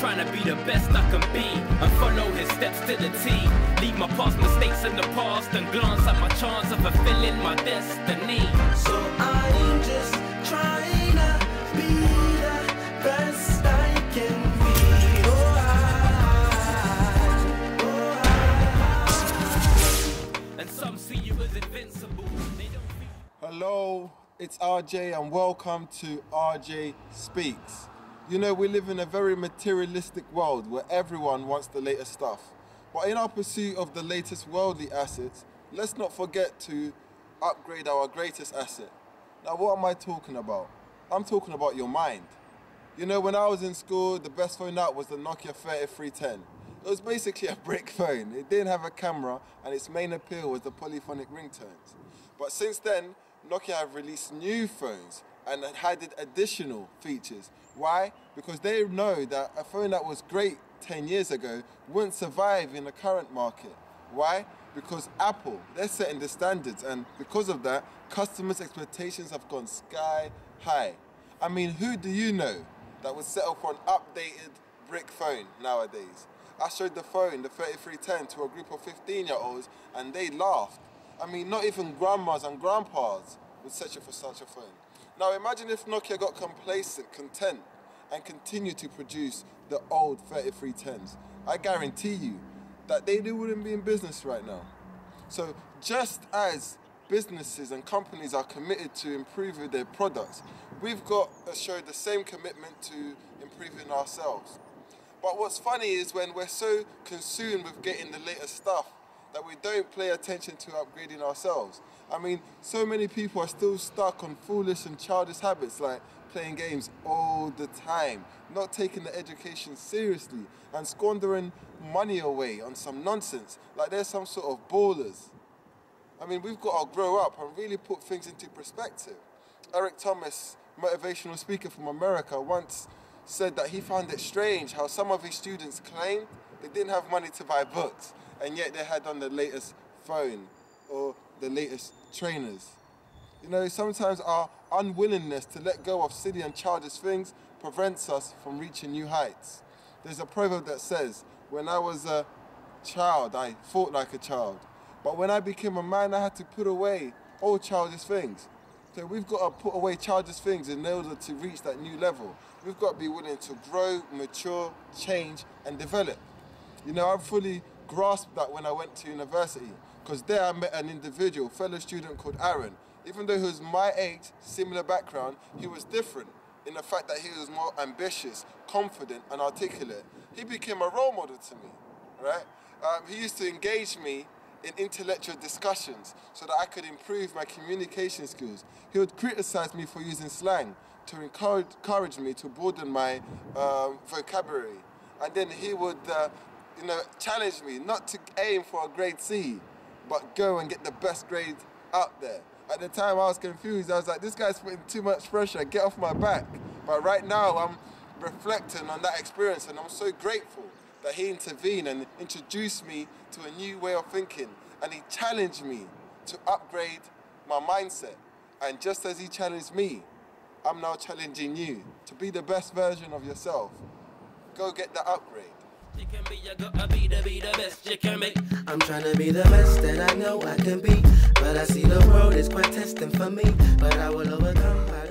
trying to be the best I can be and follow his steps to the T. Leave my past mistakes in the past and glance at my chance of fulfilling my destiny. So I'm just trying to be the best I can be. Oh, I, oh, I. And some see you as invincible. They don't feel Hello, it's RJ and welcome to RJ Speaks. You know, we live in a very materialistic world where everyone wants the latest stuff. But in our pursuit of the latest worldly assets, let's not forget to upgrade our greatest asset. Now, what am I talking about? I'm talking about your mind. You know, when I was in school, the best phone out was the Nokia 3310. It was basically a brick phone. It didn't have a camera, and its main appeal was the polyphonic ringtones. But since then, Nokia have released new phones and added additional features. Why? Because they know that a phone that was great 10 years ago wouldn't survive in the current market. Why? Because Apple, they're setting the standards, and because of that, customers' expectations have gone sky high. I mean, who do you know that would settle for an updated brick phone nowadays? I showed the phone, the 3310, to a group of 15 year olds, and they laughed. I mean, not even grandmas and grandpas would settle for such a phone. Now, imagine if Nokia got complacent, content, and continued to produce the old 3310s. I guarantee you that they wouldn't be in business right now. So, just as businesses and companies are committed to improving their products, we've got to show the same commitment to improving ourselves. But what's funny is when we're so consumed with getting the latest stuff that we don't pay attention to upgrading ourselves. I mean, so many people are still stuck on foolish and childish habits like playing games all the time, not taking the education seriously, and squandering money away on some nonsense like they're some sort of ballers. I mean, we've got to grow up and really put things into perspective. Eric Thomas, motivational speaker from America, once said that he found it strange how some of his students claimed they didn't have money to buy books, and yet they had on the latest phone or the latest trainers. You know, sometimes our unwillingness to let go of silly and childish things prevents us from reaching new heights. There's a proverb that says, When I was a child, I thought like a child. But when I became a man, I had to put away all childish things. So we've got to put away childish things in order to reach that new level. We've got to be willing to grow, mature, change, and develop. You know, I fully grasped that when I went to university, because there I met an individual, fellow student called Aaron. Even though he was my age, similar background, he was different in the fact that he was more ambitious, confident, and articulate. He became a role model to me, right? Um, he used to engage me in intellectual discussions so that I could improve my communication skills. He would criticize me for using slang to encourage, encourage me to broaden my um, vocabulary. And then he would, uh, you know, challenge me not to aim for a grade C, but go and get the best grade out there. At the time, I was confused. I was like, this guy's putting too much pressure. Get off my back. But right now, I'm reflecting on that experience, and I'm so grateful that he intervened and introduced me to a new way of thinking. And he challenged me to upgrade my mindset. And just as he challenged me, I'm now challenging you to be the best version of yourself. Go get the upgrade. I'm trying to be the best that I know I can be. But I see the world is quite testing for me. But I will overcome.